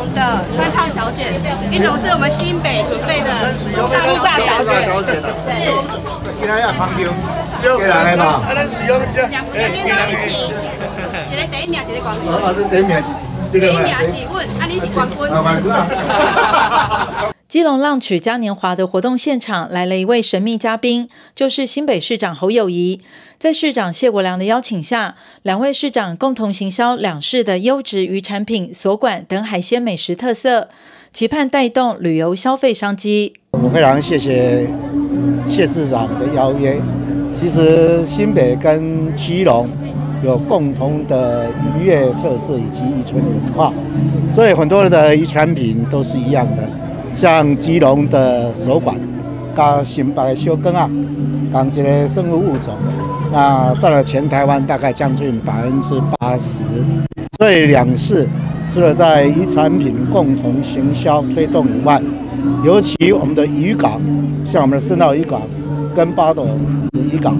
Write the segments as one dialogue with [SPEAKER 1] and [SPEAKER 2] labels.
[SPEAKER 1] 隆的川烫小卷，一种是我们新北准备的大炸小卷，是。
[SPEAKER 2] 今天要旁听，给来嘛。
[SPEAKER 1] 两两边都一起，一个第一名，一个冠军。
[SPEAKER 2] 啊，这第一名是。
[SPEAKER 1] 第一名是阮，啊，你是冠军。冠军
[SPEAKER 3] 啊。基隆浪曲嘉年华的活动现场来了一位神秘嘉宾，就是新北市长侯友谊。在市长谢国良的邀请下，两位市长共同行销两市的优质鱼产品、所管等海鲜美食特色，期盼带动旅游消费商机。
[SPEAKER 2] 我们非常谢谢谢市长的邀约。其实新北跟基隆有共同的渔业特色以及渔村文化，所以很多的渔产品都是一样的。像基隆的所管，加新北的小港啊，讲一个生物物种，那占了全台湾大概将近百分之八十。所以两市除了在渔产品共同行销推动以外，尤其我们的渔港，像我们的深澳渔港跟八斗子渔港，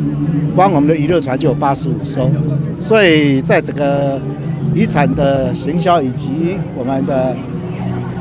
[SPEAKER 2] 光我们的娱乐船就有八十五艘。所以在这个渔产的行销以及我们的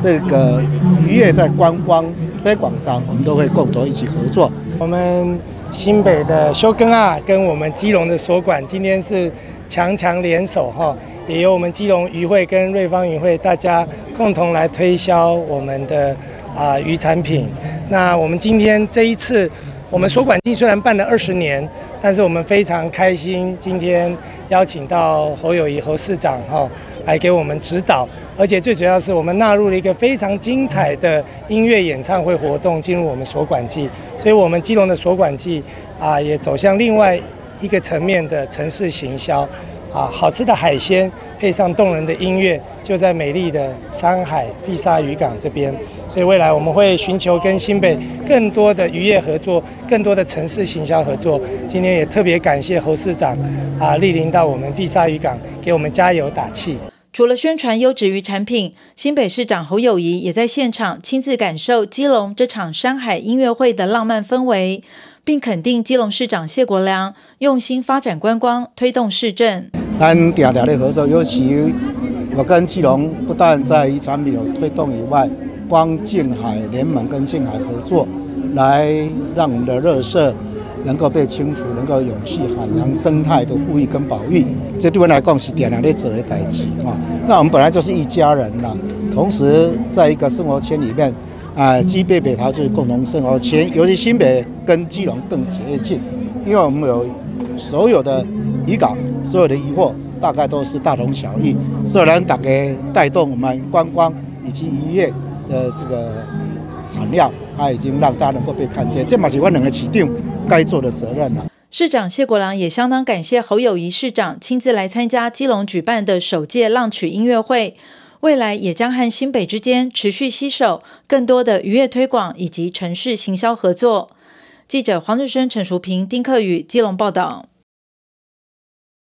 [SPEAKER 2] 这个渔业在观光推广上，我们都会共同一起合作。
[SPEAKER 4] 我们新北的修根啊，跟我们基隆的所管今天是强强联手哈，也由我们基隆渔会跟瑞芳渔会大家共同来推销我们的啊渔产品。那我们今天这一次，我们所管季虽然办了二十年，但是我们非常开心，今天邀请到侯友谊侯市长哈。来给我们指导，而且最主要是我们纳入了一个非常精彩的音乐演唱会活动进入我们所管季，所以我们基隆的所管季啊也走向另外一个层面的城市行销啊，好吃的海鲜配上动人的音乐，就在美丽的山海碧沙渔港这边，所以未来我们会寻求跟新北更多的渔业合作，更多的城市行销合作。今天也特别感谢侯市长啊莅临到我们碧沙渔港，给我们加油打气。
[SPEAKER 3] 除了宣传优质鱼产品，新北市长侯友谊也在现场亲自感受基隆这场山海音乐会的浪漫氛围，并肯定基隆市长谢国良用心发展观光，推动市政。
[SPEAKER 2] 咱嗲嗲的合作，尤其我跟基隆不但在渔产品有推动以外，光近海联盟跟近海合作，来让我们的热色。能够被清除，能够永续海洋生态的富裕跟保育，这对我来讲是点亮的做的代志啊。那我们本来就是一家人呐，同时在一个生活圈里面，啊，基北北桃就是共同生活圈，尤其新北跟基隆更接近，因为我们有所有的渔港，所有的疑惑大概都是大同小异，所有人大概带动我们观光以及渔业的这个产量，它已经让大家能够被看见，这嘛是我两个起定。该做的责任了。
[SPEAKER 3] 市长谢国良也相当感谢侯友谊市长亲自来参加基隆举办的首届浪曲音乐会，未来也将和新北之间持续携手更多的渔业推广以及城市行销合作。记者黄日升、陈淑平、丁克宇基隆报道。